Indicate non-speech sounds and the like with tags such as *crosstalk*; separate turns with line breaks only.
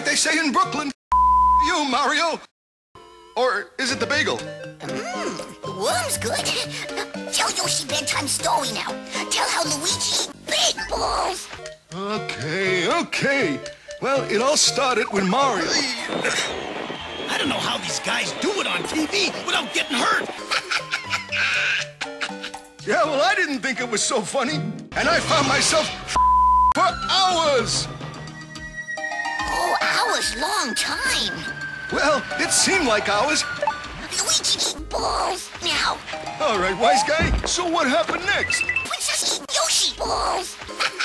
like they say in Brooklyn, you, Mario. Or is it the bagel?
Mmm, the worm's good. *laughs* Tell Yoshi bedtime story now. Tell how Luigi ate big balls.
Okay, okay. Well, it all started when Mario...
I don't know how these guys do it on TV without getting hurt. *laughs*
Yeah, well, I didn't think it was so funny. And I found myself for hours.
Oh, hours, long time.
Well, it seemed like hours.
Luigi eating balls. Now,
All right, wise guy. So what happened next?
Princess Yoshi balls. *laughs*